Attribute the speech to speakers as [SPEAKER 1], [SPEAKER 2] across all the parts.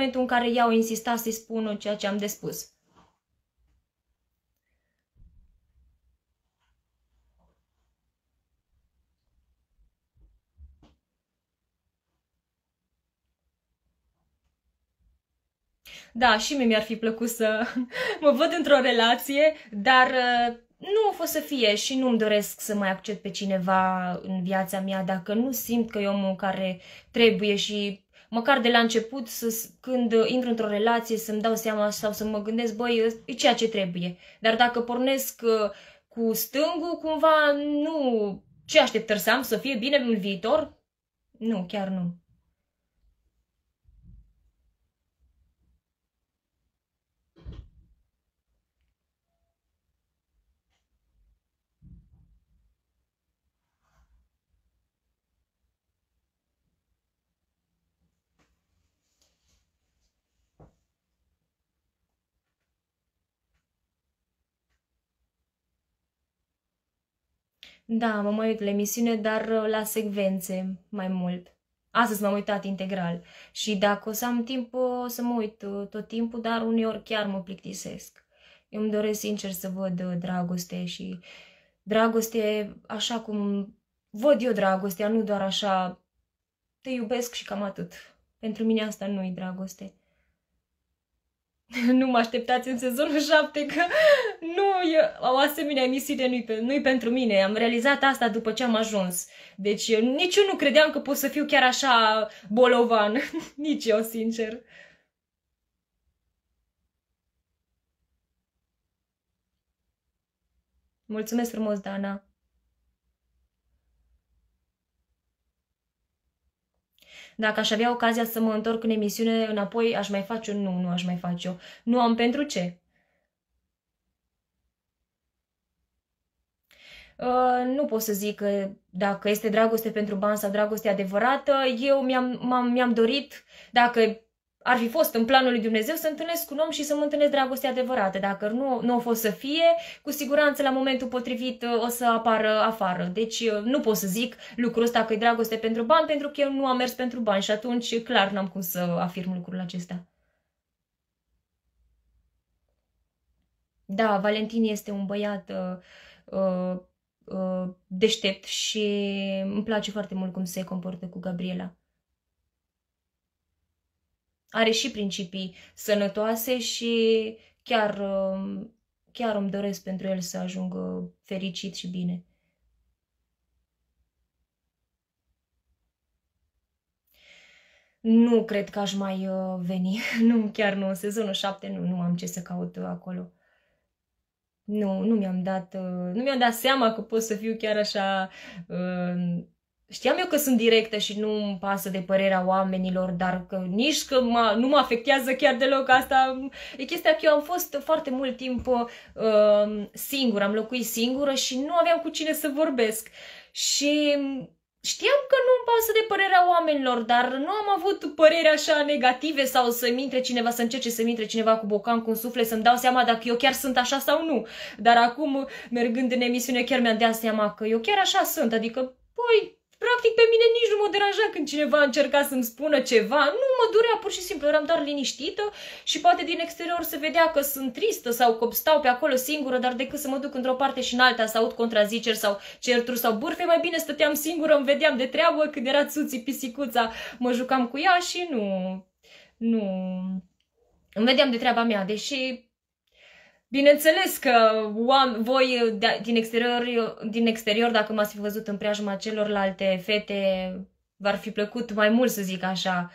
[SPEAKER 1] momentul în care ea o insista să-i spună ceea ce am de spus. Da, și mie mi-ar fi plăcut să mă văd într-o relație, dar uh, nu a fost să fie și nu-mi doresc să mai accept pe cineva în viața mea dacă nu simt că e omul care trebuie și măcar de la început, să, când intru într-o relație, să-mi dau seama sau să mă gândesc, băi, e ceea ce trebuie. Dar dacă pornesc uh, cu stângul, cumva nu... Ce așteptări să am? Să fie bine în viitor? Nu, chiar nu. Da, mă mai uit la emisiune, dar uh, la secvențe mai mult. Astăzi m-am uitat integral și dacă o să am timp, o să mă uit uh, tot timpul, dar uneori chiar mă plictisesc. Eu îmi doresc sincer să văd uh, dragoste și dragoste așa cum văd eu dragostea, nu doar așa te iubesc și cam atât. Pentru mine asta nu e dragoste. nu mă așteptați în sezonul 7 că nu, e, o asemenea emisiune nu-i, pe, nu-i pentru mine. Am realizat asta după ce am ajuns. Deci nici eu nu credeam că pot să fiu chiar așa bolovan. nici eu, sincer. Mulțumesc frumos, Dana. Dacă aș avea ocazia să mă întorc în emisiune înapoi, aș mai face-o? Nu, nu aș mai face-o. Nu am pentru ce. Uh, nu pot să zic că dacă este dragoste pentru bani sau dragoste adevărată, eu mi-am, mi-am dorit, dacă ar fi fost în planul lui Dumnezeu să întâlnesc un om și să mă întâlnesc dragoste adevărată. Dacă nu, nu a fost să fie, cu siguranță la momentul potrivit uh, o să apară afară. Deci uh, nu pot să zic lucrul ăsta că e dragoste pentru bani, pentru că eu nu am mers pentru bani și atunci clar n-am cum să afirm lucrul acesta. Da, Valentin este un băiat uh, uh, uh, deștept și îmi place foarte mult cum se comportă cu Gabriela are și principii sănătoase și chiar, um, chiar îmi doresc pentru el să ajungă fericit și bine. Nu cred că aș mai uh, veni. Nu, chiar nu. În sezonul 7 nu, nu am ce să caut uh, acolo. Nu, nu mi-am dat, uh, nu mi-am dat seama că pot să fiu chiar așa Știam eu că sunt directă și nu îmi pasă de părerea oamenilor, dar că nici că mă, nu mă afectează chiar deloc asta. E chestia că eu am fost foarte mult timp uh, singură, am locuit singură și nu aveam cu cine să vorbesc. Și știam că nu îmi pasă de părerea oamenilor, dar nu am avut păreri așa negative sau să-mi intre cineva, să încerce să-mi intre cineva cu bocan, cu un suflet, să-mi dau seama dacă eu chiar sunt așa sau nu. Dar acum, mergând în emisiune, chiar mi-am dat seama că eu chiar așa sunt, adică, păi, Practic pe mine nici nu mă deranja când cineva încerca să-mi spună ceva. Nu mă durea, pur și simplu eram doar liniștită și poate din exterior se vedea că sunt tristă sau că stau pe acolo singură, dar decât să mă duc într-o parte și în alta să aud contraziceri sau certuri sau bârfe, mai bine stăteam singură, îmi vedeam de treabă când era țuții pisicuța, mă jucam cu ea și nu, nu, îmi vedeam de treaba mea, deși Bineînțeles că voi din exterior, din exterior, dacă m-ați fi văzut în preajma celorlalte fete, v-ar fi plăcut mai mult, să zic așa,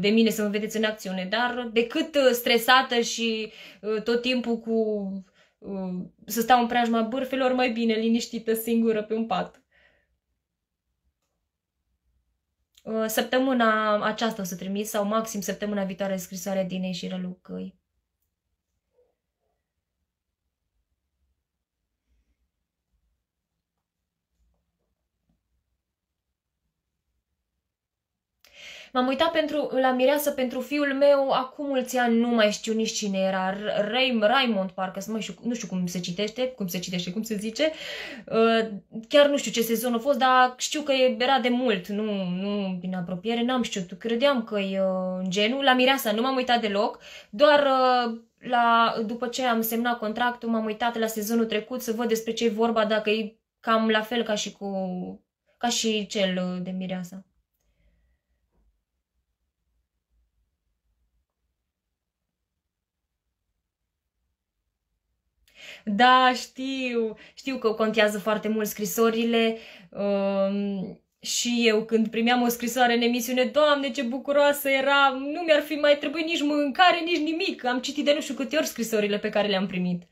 [SPEAKER 1] de mine să mă vedeți în acțiune, dar decât stresată și uh, tot timpul cu uh, să stau în preajma bârfelor, mai bine liniștită singură pe un pat. Uh, săptămâna aceasta o să trimis sau maxim săptămâna viitoare scrisoarea din și Rălucăi. M-am uitat pentru, la mireasă pentru fiul meu, acum mulți ani nu mai știu nici cine era, Ray, Raymond, parcă, nu știu, nu știu cum se citește, cum se citește, cum se zice, uh, chiar nu știu ce sezon a fost, dar știu că era de mult, nu, nu din apropiere, n-am știut, credeam că e uh, genul, la mireasa nu m-am uitat deloc, doar uh, la, după ce am semnat contractul, m-am uitat la sezonul trecut să văd despre ce e vorba, dacă e cam la fel ca și cu ca și cel de mireasa. Da, știu, știu că contează foarte mult scrisorile um, și eu când primeam o scrisoare în emisiune, Doamne, ce bucuroasă era, nu mi-ar fi mai trebuit nici mâncare, nici nimic. Am citit de nu știu câte ori scrisorile pe care le-am primit.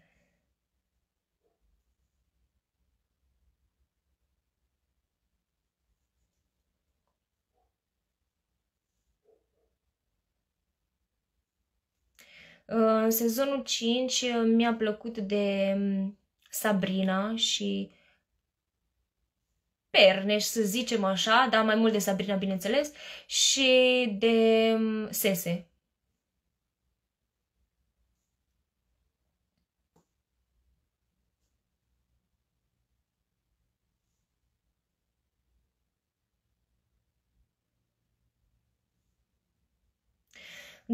[SPEAKER 1] În sezonul 5 uh, mi-a plăcut de um, Sabrina și Perneș, să zicem așa, dar mai mult de Sabrina, bineînțeles, și de um, Sese.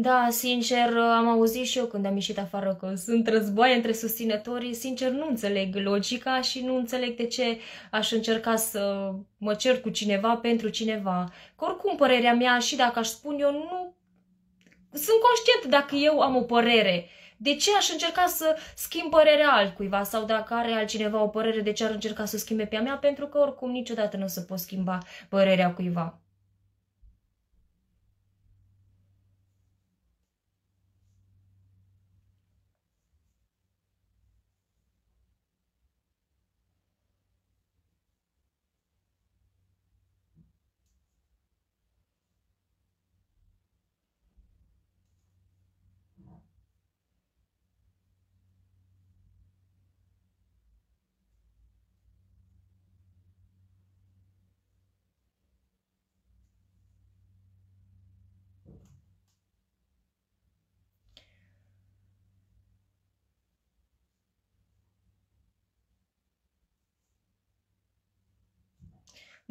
[SPEAKER 1] Da, sincer, am auzit și eu când am ieșit afară că sunt războaie între susținătorii. Sincer, nu înțeleg logica și nu înțeleg de ce aș încerca să mă cer cu cineva pentru cineva. Că oricum părerea mea și dacă aș spun eu, nu... Sunt conștient dacă eu am o părere. De ce aș încerca să schimb părerea altcuiva? Sau dacă are altcineva o părere, de ce ar încerca să schimbe pe a mea? Pentru că oricum niciodată nu o să pot schimba părerea cuiva.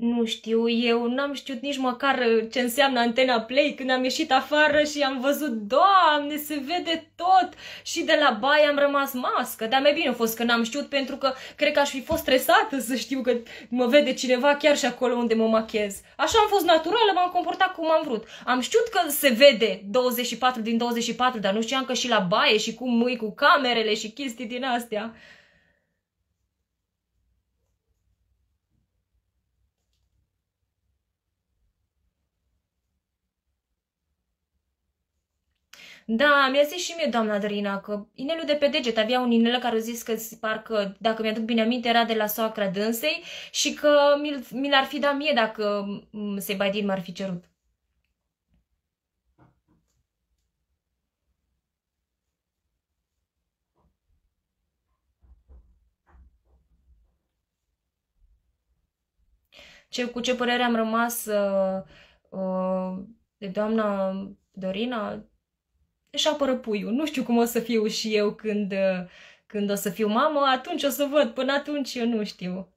[SPEAKER 1] Nu știu, eu n-am știut nici măcar ce înseamnă antena Play când am ieșit afară și am văzut, Doamne, se vede tot și de la baie am rămas mască. Dar mai bine a fost că n-am știut pentru că cred că aș fi fost stresată să știu că mă vede cineva chiar și acolo unde mă machez. Așa am fost naturală, m-am comportat cum am vrut. Am știut că se vede 24 din 24, dar nu știam că și la baie și cum mâi cu camerele și chestii din astea. Da, mi-a zis și mie doamna Dărina că inelul de pe deget avea un inel care a zis că parcă, dacă mi-aduc bine aminte, era de la soacra dânsei și că mi l-ar fi dat mie dacă Sebaidin m-ar fi cerut. Ce, cu ce părere am rămas uh, uh, de doamna Dorina, își apără puiul. Nu știu cum o să fiu și eu când, când o să fiu mamă, atunci o să văd. Până atunci eu nu știu.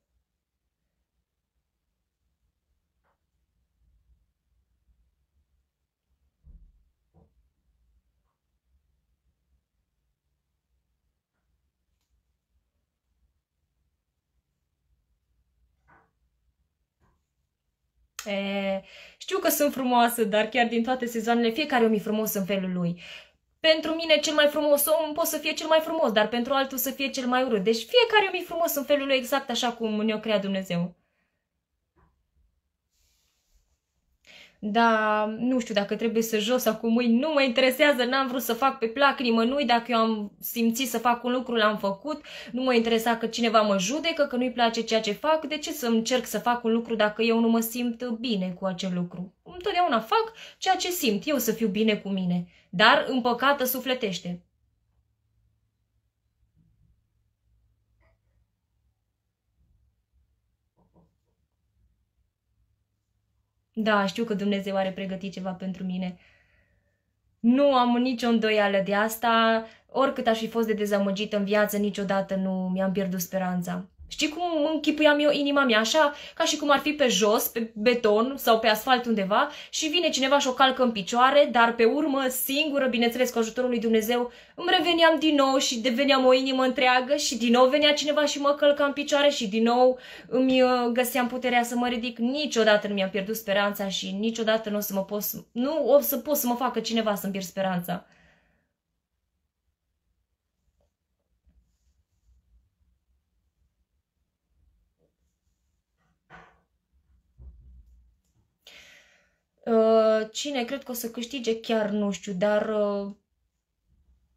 [SPEAKER 1] E, știu că sunt frumoasă, dar chiar din toate sezoanele, fiecare om e frumos în felul lui. Pentru mine cel mai frumos om poate să fie cel mai frumos, dar pentru altul să fie cel mai urât. Deci fiecare om e frumos în felul lui exact așa cum ne-o crea Dumnezeu. Da, nu știu dacă trebuie să jos acum mâini, nu mă interesează, n-am vrut să fac pe plac nimănui, dacă eu am simțit să fac un lucru, l-am făcut, nu mă interesa că cineva mă judecă, că nu-i place ceea ce fac, de ce să încerc să fac un lucru dacă eu nu mă simt bine cu acel lucru? Întotdeauna fac ceea ce simt, eu să fiu bine cu mine, dar împăcată sufletește. Da, știu că Dumnezeu are pregătit ceva pentru mine. Nu am nicio îndoială de asta. Oricât aș fi fost de dezamăgită în viață, niciodată nu mi-am pierdut speranța. Știi cum închipuiam eu inima mea? Așa, ca și cum ar fi pe jos, pe beton sau pe asfalt undeva și vine cineva și o calcă în picioare, dar pe urmă, singură, bineînțeles, cu ajutorul lui Dumnezeu, îmi reveneam din nou și deveneam o inimă întreagă și din nou venea cineva și mă călca în picioare și din nou îmi uh, găseam puterea să mă ridic. Niciodată nu mi-am pierdut speranța și niciodată nu o să mă pot, nu o să pot să mă facă cineva să-mi pierd speranța. Uh, cine cred că o să câștige, chiar nu știu, dar uh,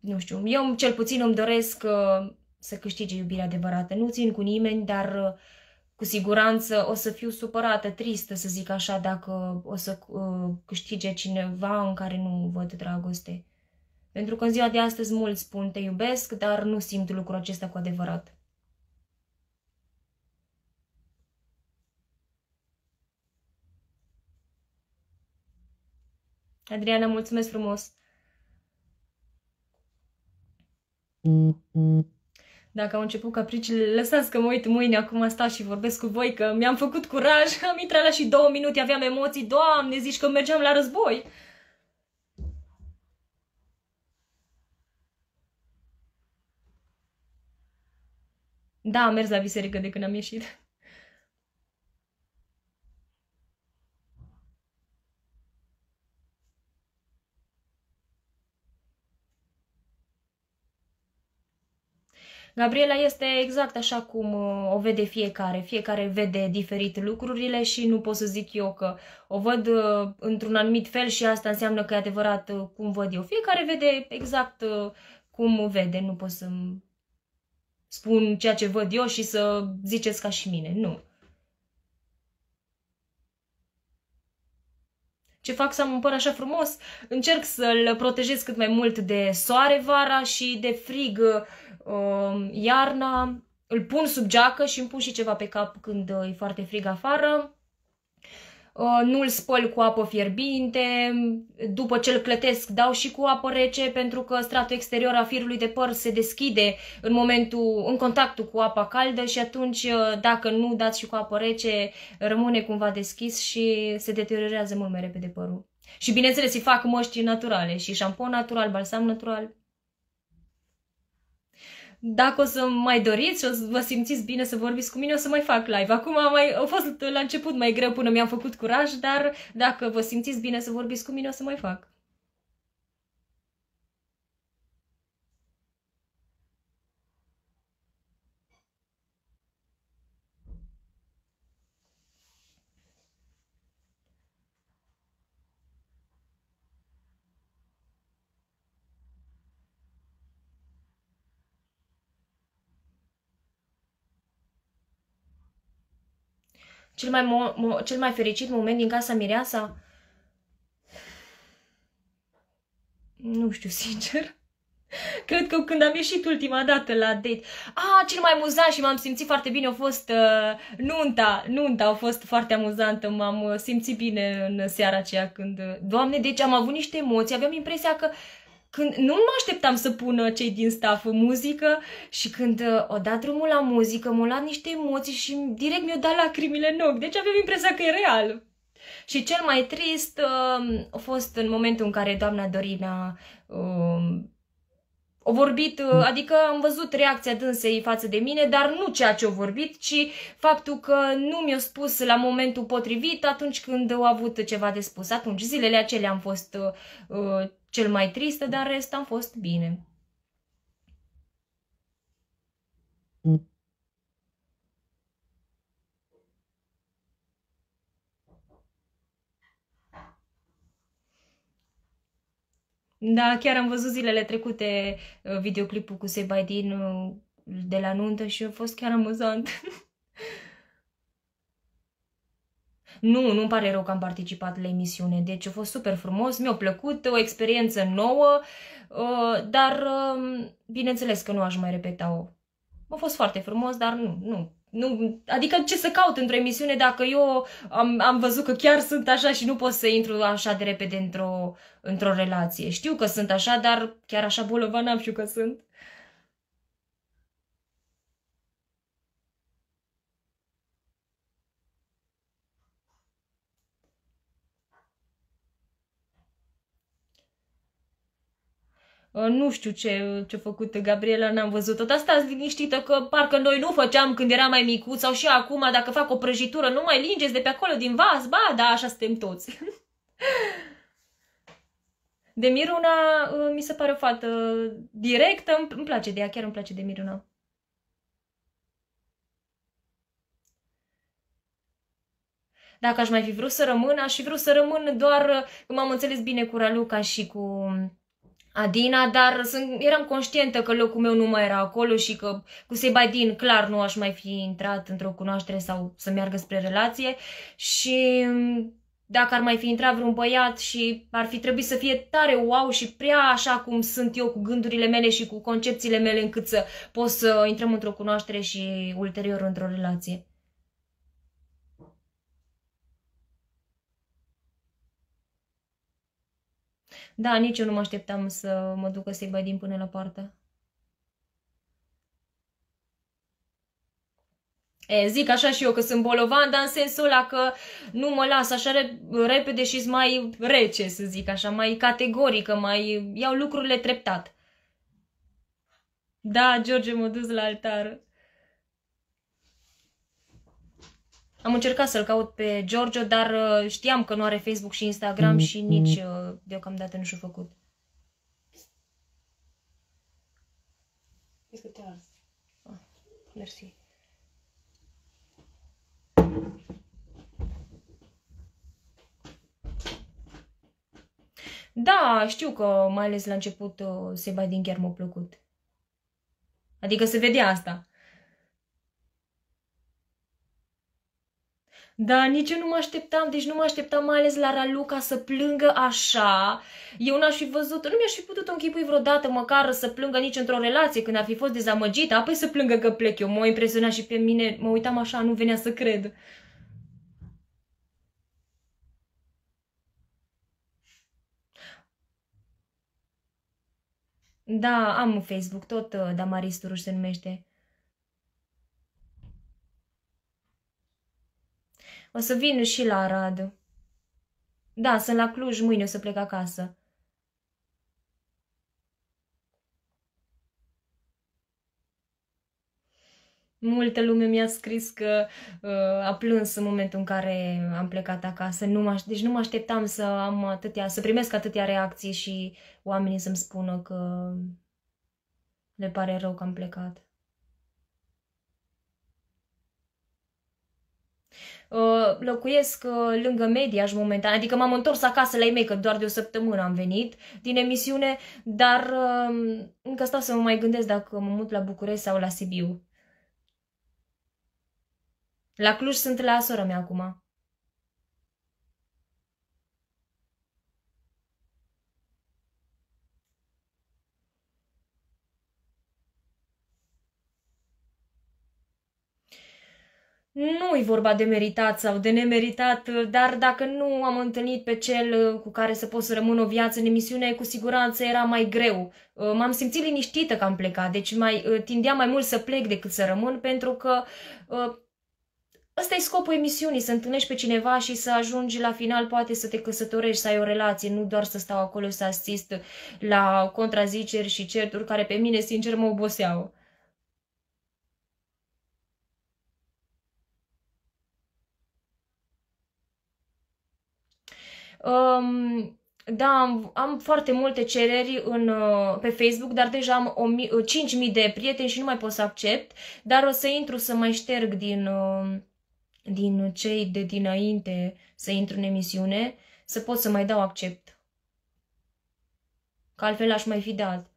[SPEAKER 1] nu știu, eu cel puțin îmi doresc uh, să câștige iubirea adevărată. Nu țin cu nimeni, dar cu siguranță o să fiu supărată, tristă, să zic așa, dacă o să câștige cineva în care nu văd dragoste. Pentru că în ziua de astăzi mulți spun te iubesc, dar nu simt lucrul acesta cu adevărat. Adriana, mulțumesc frumos! Dacă au început capriciile, lăsați că mă uit mâine, acum stau și vorbesc cu voi, că mi-am făcut curaj, am intrat la și două minute, aveam emoții, Doamne, zici că mergeam la război. Da, am mers la biserică de când am ieșit. Gabriela este exact așa cum uh, o vede fiecare. Fiecare vede diferit lucrurile și nu pot să zic eu că o văd uh, într-un anumit fel și asta înseamnă că e adevărat uh, cum văd eu. Fiecare vede exact cum vede. Nu pot să spun ceea ce văd eu și să ziceți ca și mine. Nu. ce fac să am un păr așa frumos, încerc să-l protejez cât mai mult de soare vara și de frig uh, iarna, îl pun sub geacă și îmi pun și ceva pe cap când uh, e foarte frig afară. Uh, nu îl spăl cu apă fierbinte, după ce îl clătesc dau și cu apă rece pentru că stratul exterior a firului de păr se deschide în momentul, în contactul cu apa caldă și atunci uh, dacă nu dați și cu apă rece rămâne cumva deschis și se deteriorează mult mai repede părul. Și bineînțeles îi fac măști naturale și șampon natural, balsam natural. Dacă o să mai doriți și o să vă simțiți bine să vorbiți cu mine, o să mai fac live. Acum mai, a fost la început mai greu până mi-am făcut curaj, dar dacă vă simțiți bine să vorbiți cu mine, o să mai fac. Cel mai, mo- mo- cel mai fericit moment din casa Mireasa? Nu știu, sincer. Cred că când am ieșit ultima dată la date, a, cel mai amuzant și m-am simțit foarte bine a fost uh, nunta. Nunta a fost foarte amuzantă, m-am uh, simțit bine în seara aceea când... Uh, Doamne, deci am avut niște emoții, aveam impresia că când nu mă așteptam să pună cei din staff muzică și când uh, o dat drumul la muzică, m-au luat niște emoții și direct mi-au dat lacrimile în ochi. Deci aveam impresia că e real. Și cel mai trist uh, a fost în momentul în care doamna Dorina uh, a vorbit, uh, adică am văzut reacția dânsei față de mine, dar nu ceea ce a vorbit, ci faptul că nu mi-a spus la momentul potrivit atunci când au avut ceva de spus. Atunci, zilele acelea am fost uh, uh cel mai trist, dar în rest am fost bine. Da, chiar am văzut zilele trecute uh, videoclipul cu Sebaidin uh, de la nuntă și a fost chiar amuzant. Nu, nu-mi pare rău că am participat la emisiune, deci a fost super frumos, mi-a plăcut, o experiență nouă, uh, dar um, bineînțeles că nu aș mai repeta-o. A fost foarte frumos, dar nu, nu, nu, adică ce să caut într-o emisiune dacă eu am, am văzut că chiar sunt așa și nu pot să intru așa de repede într-o, într-o relație. Știu că sunt așa, dar chiar așa bolova n-am știu că sunt. Nu știu ce, ce făcut Gabriela, n-am văzut-o, dar stați liniștită că parcă noi nu făceam când era mai micuț sau și acum dacă fac o prăjitură nu mai lingeți de pe acolo din vas, ba, da, așa suntem toți. De Miruna uh, mi se pare o fată directă, îmi place de ea, chiar îmi place de Miruna. Dacă aș mai fi vrut să rămân, aș fi vrut să rămân doar, cum am înțeles bine cu Raluca și cu Adina, dar sunt, eram conștientă că locul meu nu mai era acolo și că cu Sebadin clar nu aș mai fi intrat într-o cunoaștere sau să meargă spre relație și mm, dacă ar mai fi intrat vreun băiat și ar fi trebuit să fie tare wow și prea așa cum sunt eu cu gândurile mele și cu concepțiile mele încât să pot să intrăm într-o cunoaștere și ulterior într-o relație. Da, nici eu nu mă așteptam să mă ducă să-i din până la poartă. E, zic așa și eu că sunt bolovan, dar în sensul ăla că nu mă las așa repede și mai rece, să zic așa, mai categorică, mai iau lucrurile treptat. Da, George, m-a dus la altar. Am încercat să-l caut pe Giorgio, dar uh, știam că nu are Facebook și Instagram mm, și nici mm. uh, deocamdată nu și-a făcut. Ah, mersi. Da, știu că mai ales la început uh, Seba din chiar m-a plăcut. Adică se vedea asta. Da, nici eu nu mă așteptam, deci nu mă așteptam mai ales la Raluca să plângă așa. Eu n-aș fi văzut, nu mi-aș fi putut închipui vreodată măcar să plângă nici într-o relație când ar fi fost dezamăgită, apoi să plângă că plec eu. M-a impresionat și pe mine, mă uitam așa, nu venea să cred. Da, am un Facebook, tot uh, Damaris Turuș se numește. O să vin și la Arad. Da, sunt la Cluj, mâine o să plec acasă. Multă lume mi-a scris că uh, a plâns în momentul în care am plecat acasă. Nu mă, deci nu mă așteptam să am atâtea, să primesc atâtea reacții și oamenii să-mi spună că le pare rău că am plecat. Uh, locuiesc uh, lângă Mediaș momentan, adică m-am întors acasă la ei mei, că doar de o săptămână am venit din emisiune, dar uh, încă stau să mă mai gândesc dacă mă mut la București sau la Sibiu. La Cluj sunt la sora mea acum. Nu e vorba de meritat sau de nemeritat, dar dacă nu am întâlnit pe cel uh, cu care să pot să rămân o viață în emisiune, cu siguranță era mai greu. Uh, m-am simțit liniștită că am plecat, deci mai, uh, tindeam mai mult să plec decât să rămân, pentru că ăsta e scopul emisiunii, să întâlnești pe cineva și să ajungi la final poate să te căsătorești, să ai o relație, nu doar să stau acolo să asist la contraziceri și certuri care pe mine, sincer, mă oboseau. Um, da, am, am foarte multe cereri în, uh, pe Facebook, dar deja am 5.000 uh, de prieteni și nu mai pot să accept, dar o să intru să mai șterg din, uh, din cei de dinainte să intru în emisiune, să pot să mai dau accept. Că altfel aș mai fi dat.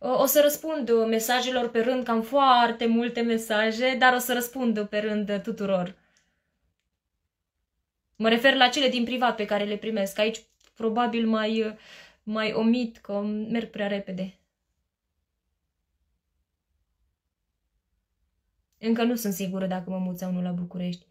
[SPEAKER 1] O să răspund mesajelor pe rând, că am foarte multe mesaje, dar o să răspund pe rând tuturor. Mă refer la cele din privat pe care le primesc. Aici probabil mai, mai omit că merg prea repede. Încă nu sunt sigură dacă mă mut sau nu la București.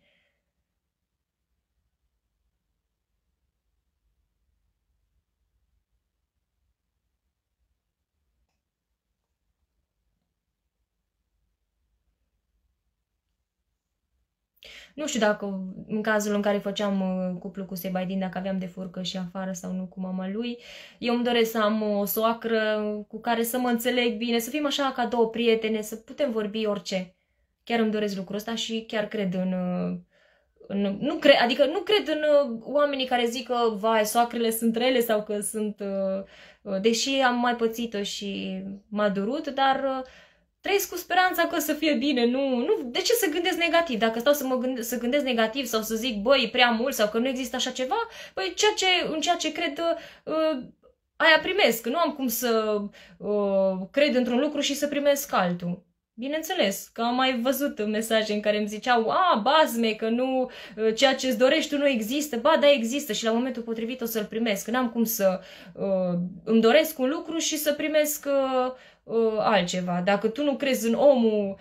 [SPEAKER 1] Nu știu dacă în cazul în care făceam uh, cuplu cu Sebaidin, dacă aveam de furcă și afară sau nu cu mama lui. Eu îmi doresc să am o soacră cu care să mă înțeleg bine, să fim așa ca două prietene, să putem vorbi orice. Chiar îmi doresc lucrul ăsta și chiar cred în... Uh, în nu cred, adică nu cred în uh, oamenii care zic că, vai, soacrele sunt rele sau că sunt... Deși am mai pățit-o și m-a durut, dar trăiesc cu speranța că o să fie bine, nu, nu, de ce să gândesc negativ? Dacă stau să mă gând, să gândesc negativ sau să zic, băi, e prea mult sau că nu există așa ceva, băi, ceea ce, în ceea ce cred, uh, aia primesc. Nu am cum să uh, cred într-un lucru și să primesc altul. Bineînțeles, că am mai văzut mesaje în care îmi ziceau, a, bazme, că nu, uh, ceea ce îți dorești tu nu există. Ba, da, există și la momentul potrivit o să-l primesc. N-am cum să uh, îmi doresc un lucru și să primesc uh, uh, altceva. Dacă tu nu crezi în omul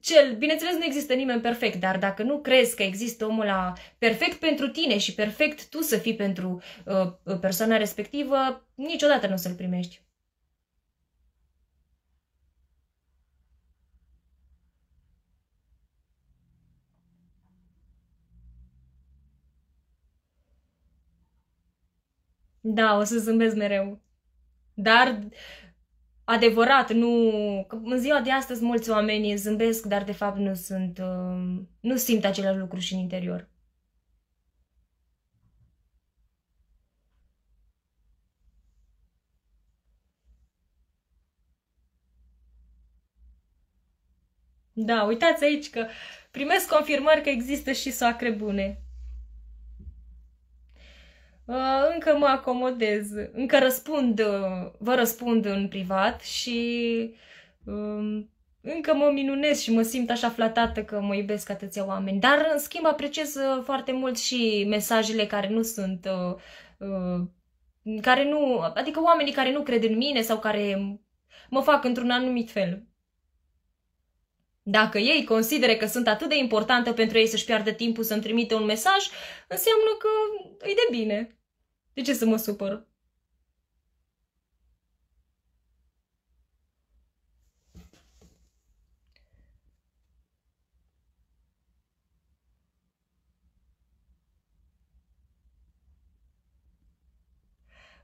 [SPEAKER 1] cel, bineînțeles nu există nimeni perfect, dar dacă nu crezi că există omul la perfect pentru tine și perfect tu să fii pentru uh, persoana respectivă, niciodată nu o să-l primești. Da, o să zâmbesc mereu. Dar adevărat, nu... Că în ziua de astăzi mulți oameni zâmbesc, dar de fapt nu sunt... Uh, nu simt același lucru și în interior. Da, uitați aici că primesc confirmări că există și soacre bune. Uh, încă mă acomodez, încă răspund, uh, vă răspund în privat și um, încă mă minunez și mă simt așa flatată că mă iubesc atâția oameni. Dar, în schimb, apreciez uh, foarte mult și mesajele care nu sunt, care nu, adică oamenii care nu cred în mine sau care mă fac într-un anumit fel. Dacă ei consideră că sunt atât de importantă pentru ei să-și piardă timpul să-mi trimite un mesaj, înseamnă că e de bine. De ce să mă supăr?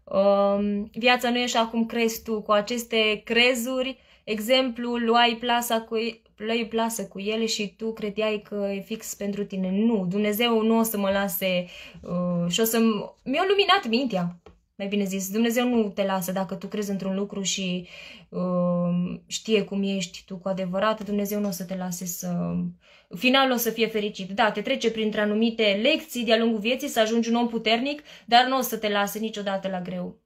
[SPEAKER 1] Um, viața nu e așa cum crezi tu, cu aceste crezuri, exemplu, luai plasa cu, luai plasă cu ele și tu credeai că e fix pentru tine. Nu, Dumnezeu nu o să mă lase uh, și o să... Mi-a luminat mintea, mai bine zis. Dumnezeu nu te lasă dacă tu crezi într-un lucru și uh, știe cum ești tu cu adevărat, Dumnezeu nu o să te lase să... Finalul o să fie fericit. Da, te trece printre anumite lecții de-a lungul vieții să ajungi un om puternic, dar nu o să te lase niciodată la greu.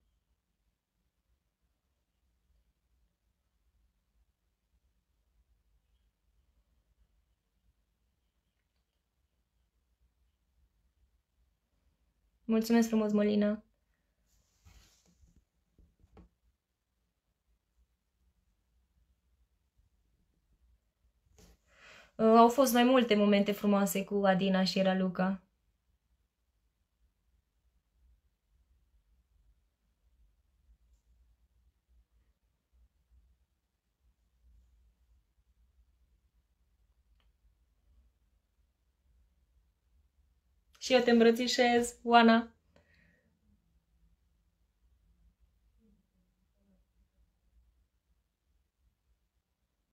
[SPEAKER 1] Mulțumesc frumos, Molina! Uh, au fost mai multe momente frumoase cu Adina și Raluca. Și eu te îmbrățișez, Oana.